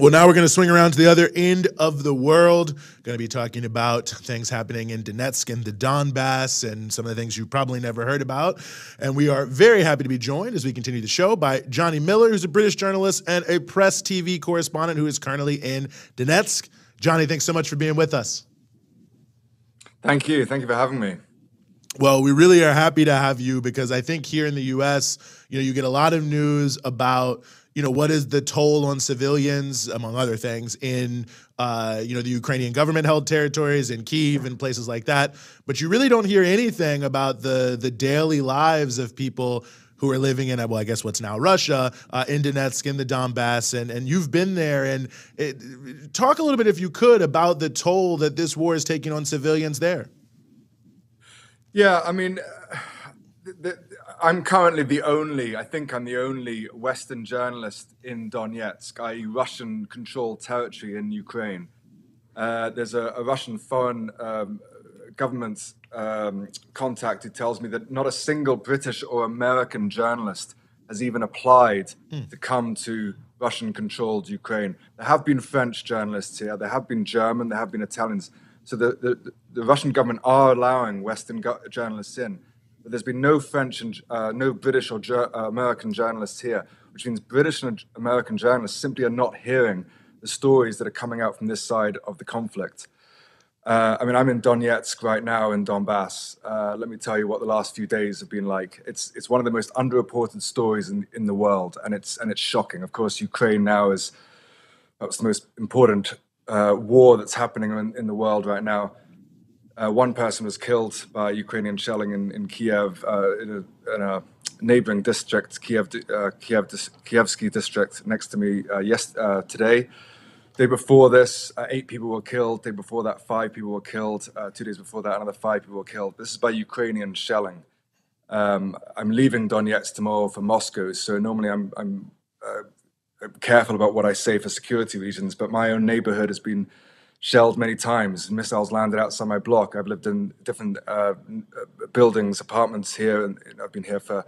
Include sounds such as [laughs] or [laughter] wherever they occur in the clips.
Well, now we're going to swing around to the other end of the world. Going to be talking about things happening in Donetsk and the Donbass and some of the things you probably never heard about. And we are very happy to be joined as we continue the show by Johnny Miller, who's a British journalist and a press TV correspondent who is currently in Donetsk. Johnny, thanks so much for being with us. Thank you. Thank you for having me. Well, we really are happy to have you because I think here in the US, you know, you get a lot of news about you know what is the toll on civilians among other things in uh, you know the ukrainian government held territories in kiev and places like that. But you really don't hear anything about the the daily lives of people who are living in well i guess what's now russia uh, in donetsk in the donbass and and you've been there. And it, talk a little bit if you could about the toll that this war is taking on civilians there. Yeah i mean the, the, I'm currently the only, I think I'm the only Western journalist in Donetsk, i.e., Russian controlled territory in Ukraine. Uh, there's a, a, Russian foreign um, government um, contact who tells me that not a single British or American journalist has even applied mm. to come to Russian controlled Ukraine. There have been French journalists here, there have been German, there have been Italians. So the, the, the Russian government are allowing Western go- journalists in but there's been no French and uh, no British or uh, American journalists here, which means British and American journalists simply are not hearing the stories that are coming out from this side of the conflict. Uh, I mean, I'm in Donetsk right now in Donbass. Uh, let me tell you what the last few days have been like. It's it's one of the most underreported stories in, in the world, and it's and it's shocking. Of course, Ukraine now is perhaps the most important uh, war that's happening in, in the world right now. Uh, one person was killed by Ukrainian shelling in, in Kiev, uh, in, a, in, a, neighboring district, Kiev, uh, Kiev, Kievsky district, next to me. Uh, yes, uh, today, day before this, uh, eight people were killed. Day before that, five people were killed. two days before that, another five people were killed. This is by Ukrainian shelling. Um, I'm leaving Donetsk tomorrow for Moscow, so normally I'm, I'm careful about what I say for security reasons. But my own neighborhood has been shelled many times. Missiles landed outside my block. I've lived in different uh, buildings, apartments here, and I've been here for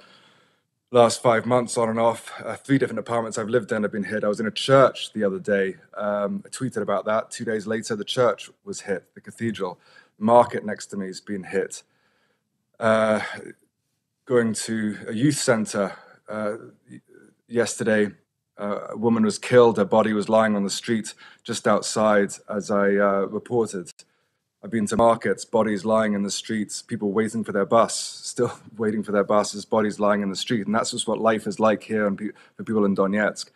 last five months on and off. Uh, three different apartments I've lived in have been hit. I was in a church the other day. Um, I tweeted about that. Two days later, the church was hit. The cathedral, the market next to me has been hit. Uh, going to a youth center uh, yesterday uh, a woman was killed. Her body was lying on the street just outside, as I uh, reported. I've been to markets, bodies lying in the streets, people waiting for their bus, [laughs] still waiting for their buses, bodies lying in the street. And that's just what life is like here for people in Donetsk.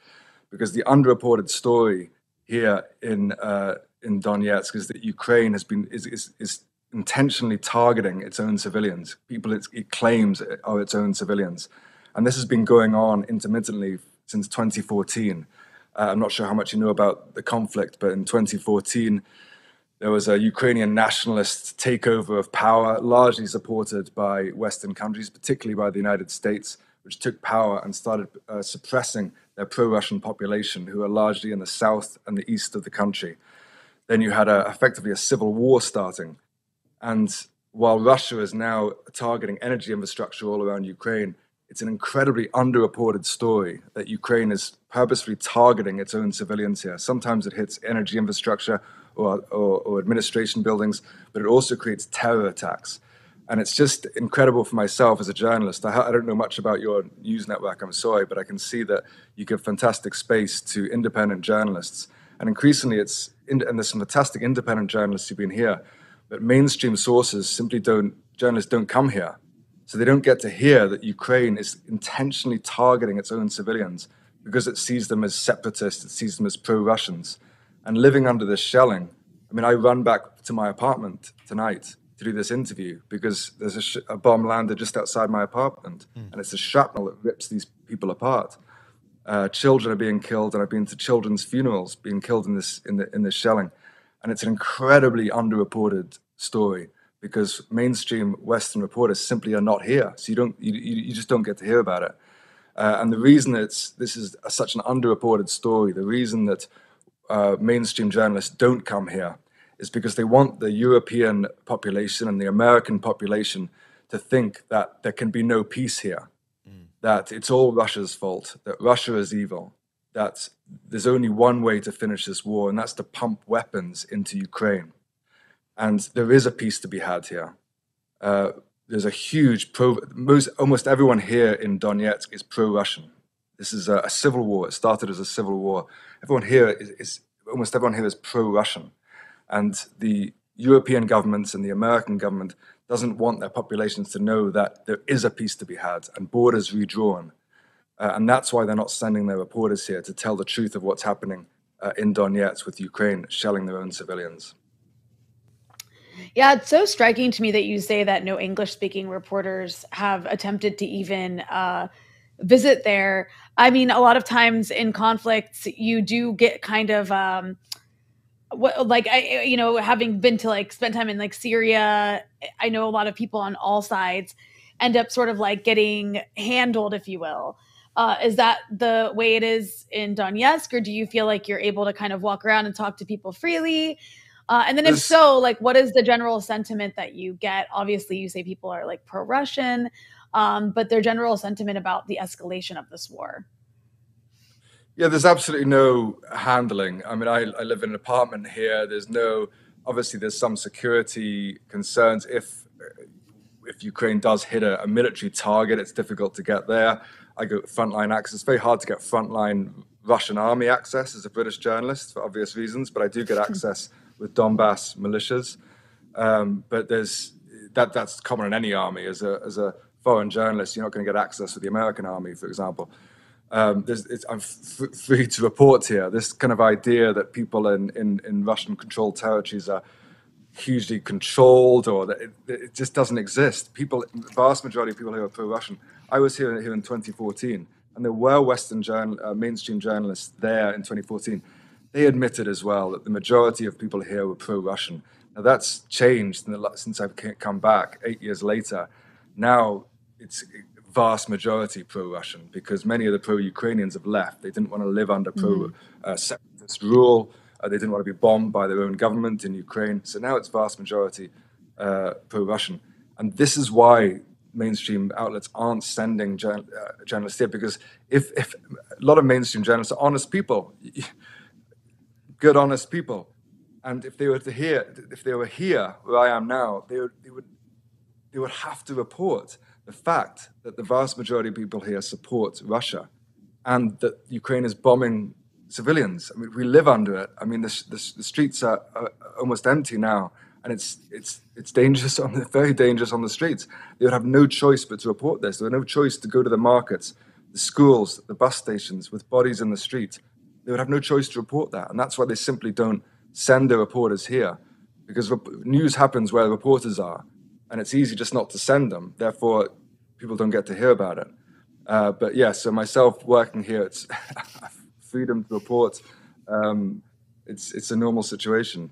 Because the underreported story here in, uh, in Donetsk is that Ukraine has been, is, is, is intentionally targeting its own civilians. People it, it claims are its own civilians. And this has been going on intermittently since 2014. Uh, I'm not sure how much you know about the conflict, but in 2014, there was a Ukrainian nationalist takeover of power, largely supported by Western countries, particularly by the United States, which took power and started uh, suppressing their pro Russian population, who are largely in the south and the east of the country. Then you had a, effectively a civil war starting. And while Russia is now targeting energy infrastructure all around Ukraine, it's an incredibly underreported story that Ukraine is purposefully targeting its own civilians here. Sometimes it hits energy infrastructure or, or, or, administration buildings, but it also creates terror attacks. And it's just incredible for myself as a journalist. I, I don't know much about your news network, I'm sorry, but I can see that you give fantastic space to independent journalists. And increasingly, it's and there's some fantastic independent journalists who've been here, but mainstream sources simply don't, journalists don't come here so they don't get to hear that Ukraine is intentionally targeting its own civilians because it sees them as separatists, it sees them as pro Russians. And living under this shelling, I mean, I run back to my apartment tonight to do this interview because there's a, sh- a bomb landed just outside my apartment mm. and it's a shrapnel that rips these people apart. Uh, children are being killed, and I've been to children's funerals being killed in this in, the, in this shelling, and it's an incredibly underreported story because mainstream Western reporters simply are not here. So you don't, you, you just don't get to hear about it. Uh, and the reason it's this is a, such an underreported story, the reason that uh, mainstream journalists don't come here is because they want the European population and the American population to think that there can be no peace here, mm. that it's all Russia's fault, that Russia is evil, that there's only one way to finish this war, and that's to pump weapons into Ukraine. And there is a peace to be had here. Uh, there's a huge pro. Most, almost everyone here in Donetsk is pro-Russian. This is a, a, civil war. It started as a civil war. Everyone here is, is almost everyone here is pro-Russian, and the European governments and the American government doesn't want their populations to know that there is a peace to be had and borders redrawn. Uh, and that's why they're not sending their reporters here to tell the truth of what's happening uh, in Donetsk with Ukraine shelling their own civilians. Yeah, it's so striking to me that you say that no English speaking reporters have attempted to even uh, visit there. I mean, a lot of times in conflicts, you do get kind of. Um, what like I you know having been to like spend time in like Syria, I know a lot of people on all sides end up sort of like getting handled, if you will. Uh, is that the way it is in Donetsk, or do you feel like you're able to kind of walk around and talk to people freely? Uh, and then, if so, like, what is the general sentiment that you get? Obviously, you say people are like pro-Russian, um, but their general sentiment about the escalation of this war. Yeah, there's absolutely no handling. I mean, I, I live in an apartment here. There's no, obviously, there's some security concerns. If if Ukraine does hit a, a military target, it's difficult to get there. I go frontline access. It's very hard to get frontline Russian army access as a British journalist for obvious reasons, but I do get [laughs] access with Donbass militias. Um, but there's that that's common in any army. As a as a foreign journalist, you're not going to get access with the American army, for example um, I'm f- free to report here this kind of idea that people in, in, in Russian controlled territories are hugely controlled or that it, it, just doesn't exist. People, vast majority of people who are pro-Russian. I was here, here in 2014, and there were Western journal, uh, mainstream journalists there in 2014. They admitted as well that the majority of people here were pro-Russian. Now that's changed the, since I've come back eight years later. Now it's vast majority pro-Russian because many of the pro-Ukrainians have left. They didn't want to live under pro-separatist mm-hmm. rule. Uh, they didn't want to be bombed by their own government in Ukraine. So now it's vast majority uh, pro-Russian, and this is why mainstream outlets aren't sending journal, uh, journalists here because if, if a lot of mainstream journalists are honest people, [laughs] good honest people, and if they were to hear, if they were here where I am now, they would, they would, they would have to report the fact that the vast majority of people here support Russia and that Ukraine is bombing civilians. I mean, we live under it. I mean, the, the, the streets are, are, almost empty now, and it's it's it's dangerous [laughs] on the, very dangerous on the streets. They would have no choice but to report this. They would have no choice to go to the markets, the schools, the bus stations with bodies in the street. They would have no choice to report that, and that's why they simply don't send their reporters here, because news happens where the reporters are and it's easy just not to send them. Therefore, people don't get to hear about it. Uh, but yeah, so myself working here, it's [laughs] freedom to report. Um, it's it's a normal situation.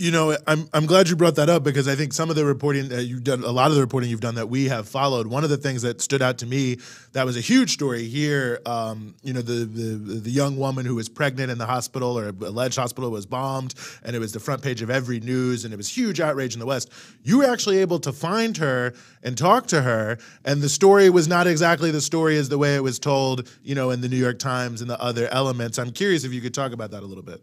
You know, I'm I'm glad you brought that up because I think some of the reporting that you've done, a lot of the reporting you've done that we have followed. One of the things that stood out to me that was a huge story here. Um, you know, the, the the young woman who was pregnant in the hospital or alleged hospital was bombed, and it was the front page of every news, and it was huge outrage in the West. You were actually able to find her and talk to her, and the story was not exactly the story as the way it was told. You know, in the New York Times and the other elements. I'm curious if you could talk about that a little bit.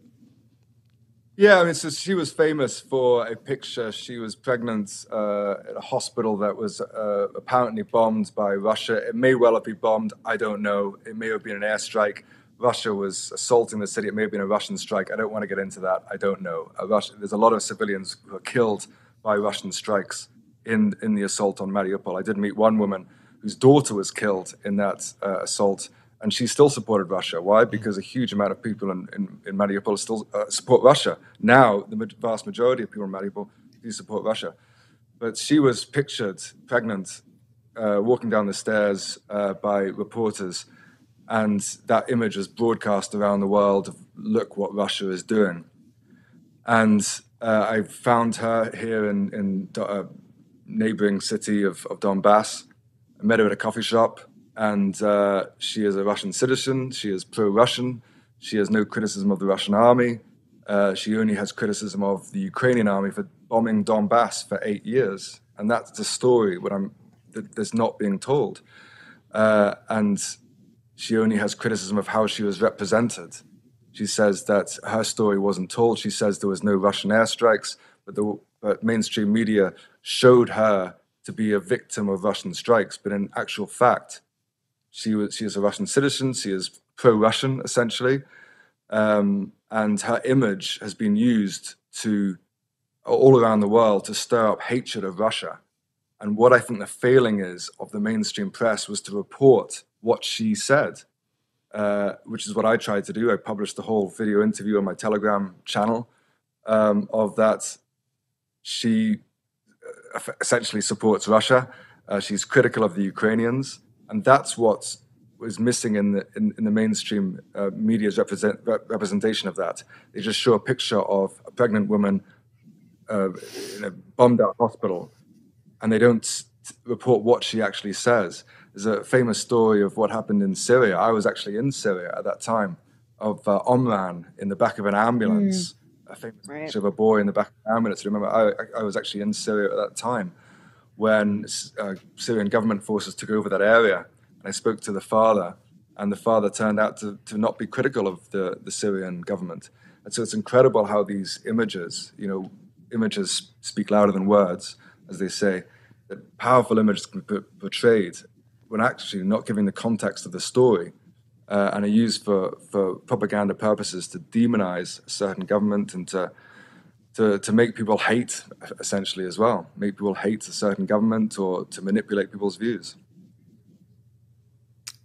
Yeah, I mean, so she was famous for a picture. She was pregnant uh, at a hospital that was uh, apparently bombed by Russia. It may well have been bombed. I don't know. It may have been an airstrike. Russia was assaulting the city. It may have been a Russian strike. I don't want to get into that. I don't know. Russia, there's a lot of civilians who are killed by Russian strikes in, in the assault on Mariupol. I did meet one woman whose daughter was killed in that uh, assault and she still supported Russia. Why? Mm. Because a huge amount of people in, in, in Mariupol still uh, support Russia. Now, the vast majority of people in Mariupol do support Russia. But she was pictured pregnant, uh, walking down the stairs uh, by reporters, and that image was broadcast around the world of look what Russia is doing. And uh, I found her here in, in a uh, neighboring city of, of Donbass. I met her at a coffee shop and uh, she is a Russian citizen. She is pro-Russian. She has no criticism of the Russian army. Uh, she only has criticism of the Ukrainian army for bombing Donbass for eight years, and that's the story I'm that, that's not being told. Uh, and she only has criticism of how she was represented. She says that her story wasn't told. She says there was no Russian airstrikes, but the but mainstream media showed her to be a victim of Russian strikes. But in actual fact, she was she is a Russian citizen. She is pro-Russian essentially, um, and her image has been used to all around the world to stir up hatred of Russia. And what I think the failing is of the mainstream press was to report what she said, uh, which is what I tried to do. I published the whole video interview on my Telegram channel um, of that. She uh, essentially supports Russia. Uh, she's critical of the Ukrainians, and that's what was missing in the in, in the mainstream uh, media's represent, representation of that. They just show a picture of a pregnant woman uh, in a bombed out hospital, and they don't report what she actually says. There's a famous story of what happened in Syria. I was actually in Syria at that time, of uh, Omran in the back of an ambulance. Mm. A famous right. picture of a boy in the back of an ambulance. Remember, I, I was actually in Syria at that time when uh, Syrian government forces took over that area. And I spoke to the father, and the father turned out to, to not be critical of the, the Syrian government. And so it's incredible how these images, you know, images speak louder than words, as they say, that powerful images can be portrayed when actually not giving the context of the story uh, and are used for, for propaganda purposes to demonize a certain government and to, to, to make people hate, essentially, as well, make people hate a certain government or to manipulate people's views.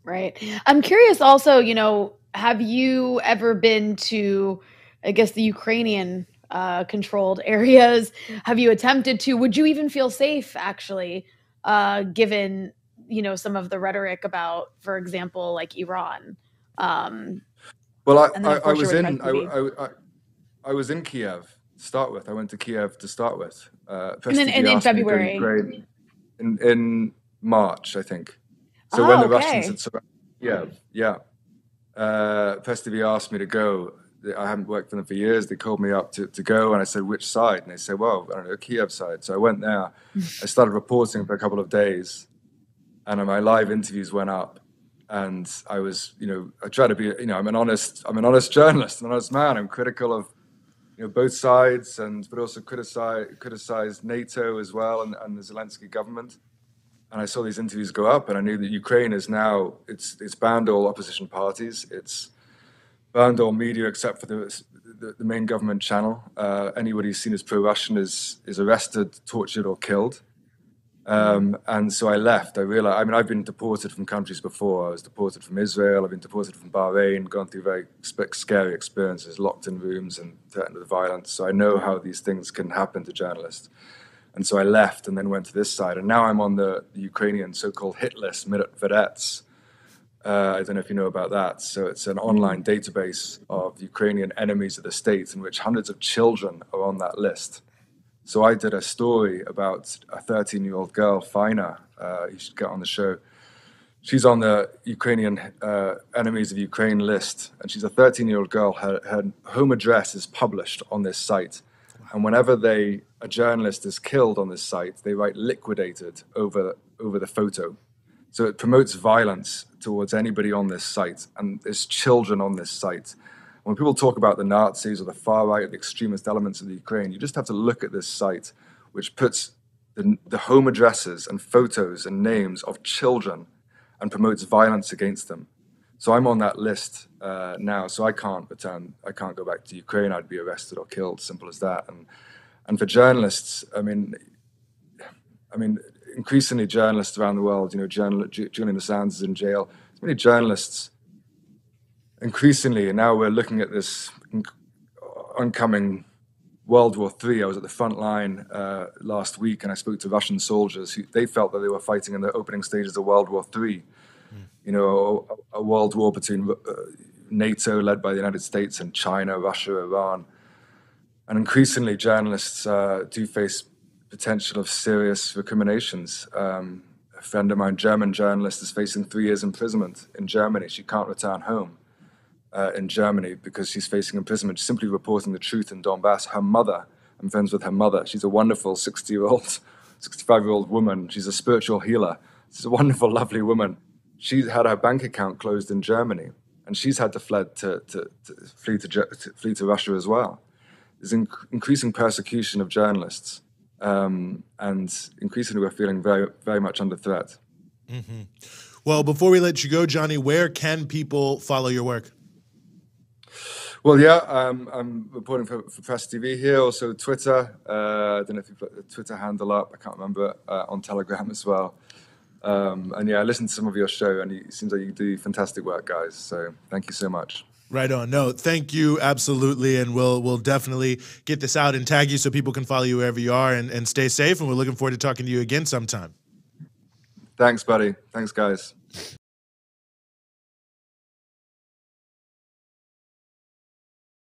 Right. I'm curious also, you know, have you ever been to, I guess, the Ukrainian uh, controlled [laughs] areas? Have you attempted to? Would you even feel safe, actually, uh, given you know some of the rhetoric about, for example, like Iran? Um, well, I, I, I was in I, I, I, was in Kiev start with. I went to Kiev to start with. Uh, and then and in February, in in March, I think. So oh, when the okay. Russians had surrounded Kiev, yeah. Uh, asked me to go, I haven't worked for them for years. They called me up to, to go, and I said, which side? And they said, well, I don't know, Kiev side. So I went there. [laughs] I started reporting for a couple of days, and my live interviews went up. And I was, you know, I try to be, you know, I'm an honest, I'm an honest journalist, an honest man. I'm critical of, you know, both sides, and but also criticize criticize NATO as well and, and the Zelensky government. And I saw these interviews go up, and I knew that Ukraine is now it's it's banned all opposition parties. It's banned all media except for the, the, the main government channel. Uh, anybody seen as pro-Russian is is arrested, tortured, or killed. Um, and so I left. I realized. I mean, I've been deported from countries before. I was deported from Israel. I've been deported from Bahrain. Gone through very scary experiences, locked in rooms and threatened with violence. So I know how these things can happen to journalists. And so I left and then went to this side. And now I'm on the, the Ukrainian so-called hit list, Vedets, uh, I don't know if you know about that. So it's an online database of Ukrainian enemies of the state in which hundreds of children are on that list. So I did a story about a 13 year old girl, Faina. Uh, you should get on the show. She's on the Ukrainian uh, enemies of Ukraine list, and she's a 13 year old girl. Her, her home address is published on this site. And whenever they a journalist is killed on this site, they write liquidated over over the photo. So it promotes violence towards anybody on this site, and there's children on this site. When people talk about the Nazis or the far right, or the extremist elements of the Ukraine, you just have to look at this site, which puts the, the home addresses and photos and names of children and promotes violence against them. So I'm on that list uh, now, so I can't return. I can't go back to Ukraine. I'd be arrested or killed. Simple as that. And and for journalists, I mean, I mean, increasingly journalists around the world, you know, journal, Julian Assange is in jail. So many journalists, increasingly, and now we're looking at this oncoming World War III. I was at the front line uh, last week, and I spoke to Russian soldiers who they felt that they were fighting in the opening stages of World War III. Mm. You know, a, a, world war between uh, NATO, led by the United States, and China, Russia, Iran. And increasingly, journalists uh, do face potential of serious recriminations. Um, a friend of mine, German journalist, is facing three years imprisonment in Germany. She can't return home uh, in Germany because she's facing imprisonment simply reporting the truth in Donbass. Her mother, I'm friends with her mother. She's a wonderful 60 year old, [laughs] 65 year old woman. She's a spiritual healer. She's a wonderful, [laughs] lovely woman. she had her bank account closed in Germany, and she's had to fled to, to, to flee to, to, flee to Russia as well. There's inc- increasing persecution of journalists, um, and increasingly we're feeling very very much under threat. Mm-hmm. Well, before we let you go, Johnny, where can people follow your work? Well, yeah, um, I'm reporting for, for, Press TV here, also Twitter. Uh, I don't know if you put the Twitter handle up. I can't remember uh, on Telegram as well. Um, and yeah, I listened to some of your show, and it seems like you do fantastic work, guys. So thank you so much. Right on. No, thank you absolutely, and we'll we'll definitely get this out and tag you so people can follow you wherever you are, and, and stay safe. And we're looking forward to talking to you again sometime. Thanks, buddy. Thanks, guys.